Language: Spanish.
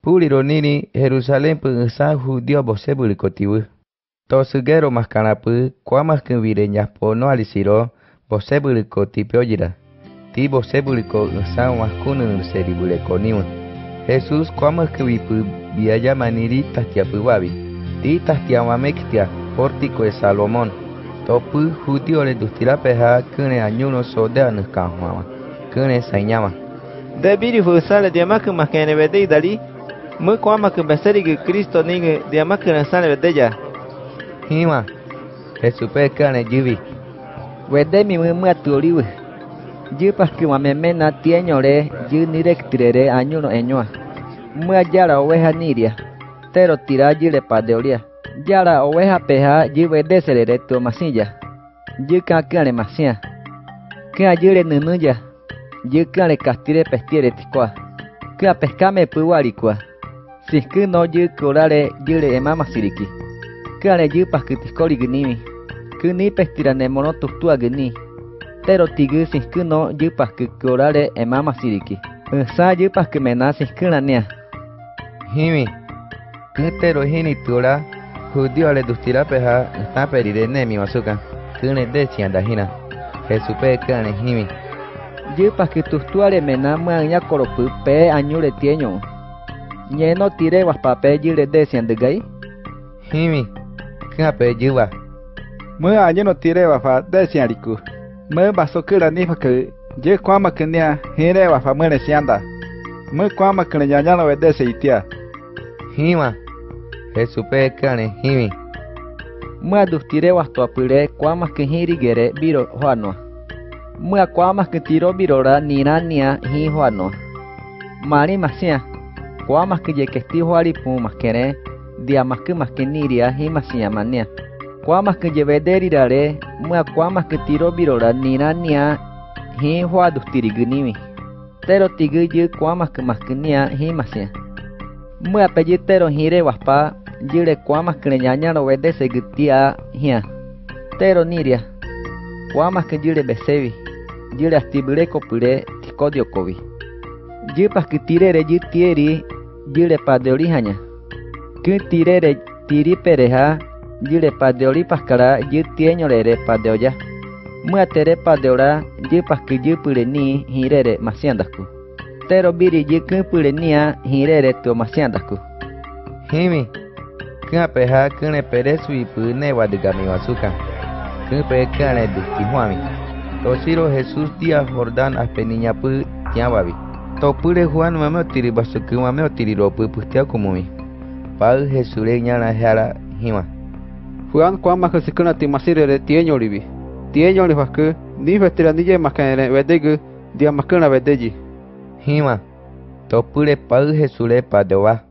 Puli ronini Jerusalem pengesah hu dia bose buli kotiwe. To segero mas kanapu kwa mah kenwire nyahpo no alisiro bose buli koti. Ti bose buli ko ngesah mah seri bule koniwe. Jesus kewipu biaya maniri tahtiapu wabi. Ti tahtiawa mektia portiko e Salomon. Topu huti oleh dustila peha kene anyuno sode anu kene sainyama. Debiri fusa le dia makan makan ebedi dali, Mu kuamak beseri que Cristo ninge diamak nasane bedeya. Hima. Jesús pe kane jivi. Wede mi mu atuoliwe. Yu pas que mamemena tieñore yu nirectrere año no eñoa. Mu yara oveja niria. Tero tira yile padeolia. Yara oveja peja yu wede serere tu masilla. Yu kakane masia. Kea yure nunuya. Yu kane castire pestiere ticoa. Kea pescame puaricua. Si que no yu curare yure emama siriki. Kane yu pas que tiscori gnimi. Kuni pestirane mono tustua gni. Tero tigu si que no yu pas que curare emama siriki. Sa yu pas que mena si que nea. Himi. Kutero hini tura. Judio le dustira peja está perire nemi masuka. Kune de chianda hina. Jesús pe kane himi. Yu pas que tustuare mena muanya koropu pe añure tieño. Ñeno tire was pape yure de siandegai. Himi. Kina pe yuwa. Mu año no tire wafa de siariku. Mu baso kira ni fa que ye kwama kenya hire wafa mu sianda. Mu kwama kenya nyanya no de seitia. Hima. Jesús pe kane himi. Mua dustire was to apure kwamas que hiri gere biro hoanoa. Mua kwamas que tiro birora nina nia hi hoanoa. Mari masia. Kwamas que ye que esti hoari pu maskere. Dia mas que mas que niria masia mania. Kwamas que ye vederirare. Mua kwamas que tiro birora nina nia hi hoa dustiri gunimi. Tero que mas que nia hi masia. Mua pellitero hire waspa yure kuamas que ñaña no vende segutia hia. Tero niria. Kuamas que yure besevi. Yure astibure kopure tikodio Yupas que tirere yu tieri yure padeori haña. Que tirere tiri pereja yure padeori pascara yu tieñorere padeoya. Mua tere padeora yupas que yupure ni hirere masiandasku. Tero biri yu pure nia hirere tu masiandasku. Himi. Kina peja kune pere sui pu ne wadigami masuka. Kune pe kane dusti huami. Tosiro Jesús dia Jordan apeniña pu tiawabi. To pure Juan mame tiri basuku mame tiri ropu pustia kumumi. Pal Jesús le ñana jara hima. Juan kwama que sikuna ti masire de tieño ribi. Tieño le fasku ni vestira ni ye maskane vedegu dia maskana vedeji. Hima. To pure pal Jesús le padewa.